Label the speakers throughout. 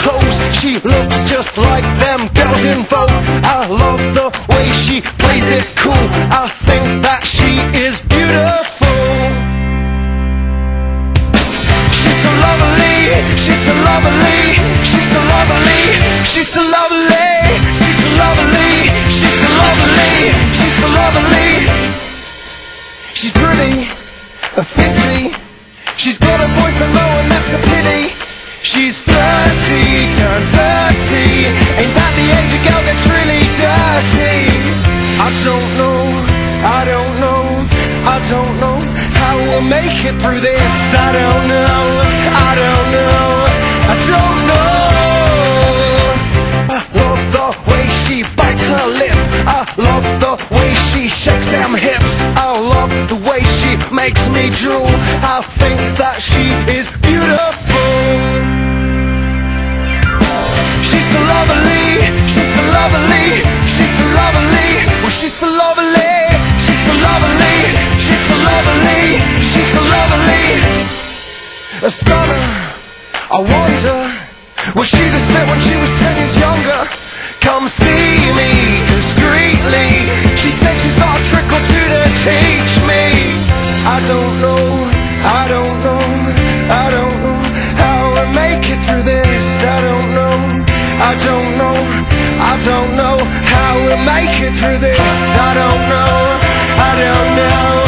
Speaker 1: clothes. She looks just like them girls in Vogue. I love the way she plays it cool. I think that she is beautiful. She's so lovely, she's so lovely, she's so lovely, she's so lovely, she's so lovely, she's so lovely, she's so lovely. She's pretty, a fitzy. She's got a boyfriend low and that's a pity. She's flirty, we'll make it through this. I don't know, I don't know, I don't know. I love the way she bites her lip. I love the way she shakes them hips. I love the way she makes me drool. A scholar, I wonder, was she this fit when she was ten years younger? Come see me discreetly. She said she's got a trick or two to teach me. I don't know, I don't know, I don't know how I make it through this. I don't know, I don't know, I don't know how we make it through this. I don't know, I don't know,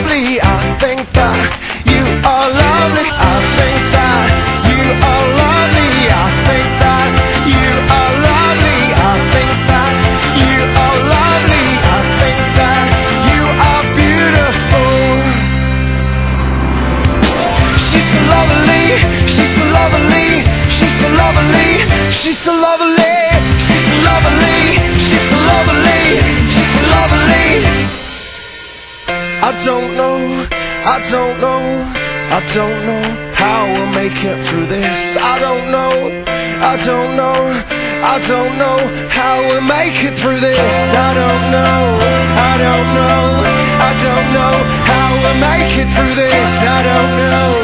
Speaker 1: lovely. I think that you are lovely. I think that you are lovely. I think that you are lovely. I think that you are lovely. I think that you are beautiful. She's so lovely, she's so lovely, she's so lovely, she's so lovely, don't know, I don't know, I don't know how we'll make it through this. I don't know, I don't know, I don't know how we'll make it through this. I don't know, I don't know, I don't know how we'll make it through this. I don't know,